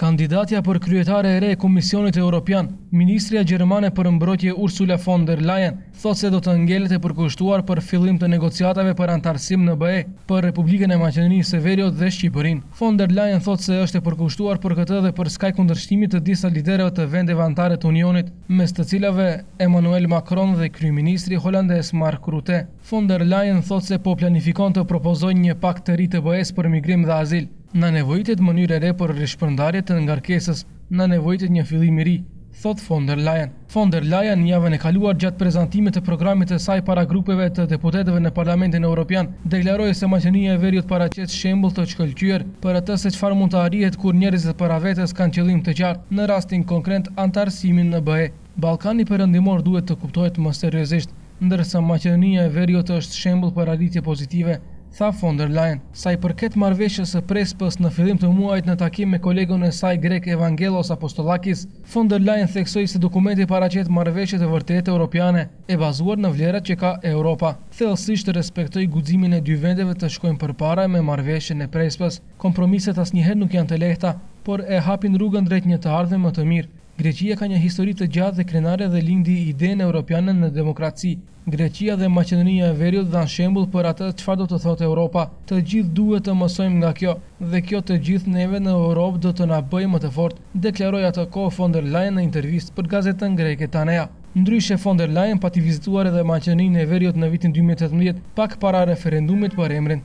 Kandidatja për kryetare e re e Komisionit Europian, ministrja gjermane për Mbrojtje Ursula von der Leyen, thot se do të ngelet e përkushtuar për fillim të negociatave për anëtarësim në BE për Republikën e Maqedonisë së Veriut dhe Shqipërinë. Von der Leyen thot se është e përkushtuar për këtë dhe përskaj kundërshtimit të disa liderëve të vendeve anëtare të Unionit. mes të cilave Emmanuel Macron dhe kryeministri holandez Mark Rutte. Von der Leyen thotë se po planifikon të propozojë një Pakt të ri të BE-së për migrim dhe azil. Na nevojitet mënyrë e re për rishpërndarje të ngarkesës, na nevojitet një fillim i ri, thotë von der Leyen. Von der Leyen javën e kaluar gjatë prezantimit të programit të saj para grupeve të deputetëve në Parlamentin Europian deklaroi se Maqedonia e Veriut paraqet shembull të shkëlqyer, për atë se çfarë mund të arrihet kur njerëzit para vetes kanë qëllim të qartë, në rastin konkret anëtarësimin në BE. Ballkani Perëndimor duhet të kuptohet më seriozisht, ndërsa Maqedonia e Veriut është shembull për arritje pozitive, tha von der Leyen. Sa i përket marrëveshjes së Prespës në fillim të muajit në takim me kolegun e saj grek Evangelos Apostolakis, von der Leyen theksoi se dokumenti paraqet marrëveshje të vërtetë europiane. e bazuar në vlerat që ka Europa. Thellësisht e respektoj guximin e dy vendeve të shkojnë përpara me Marrëveshjen e Prespës. Kompromiset asnjëherë nuk janë të lehta, por e hapin rrugën drejt një të ardhme më të mirë. Greqia ka një histori të gjatë dhe krenare dhe lindi idenë europiane në demokraci. Greqia dhe Maqedonia e Veriut dhanë shembull për atë çfarë do të thotë Europa. Të gjithë duhet të mësojmë nga kjo dhe kjo të gjithë neve në Europë do të na bëjë më të fortë, deklaroi atë kohë von der Leyen në intervistë për gazetën greke Ta Nea. Ndryshe, von der Leyen pati vizituar edhe Maqedoninë e Veriut në vitin dy mijë e tetëmbëdhjetë, pak para referendumit për emrin.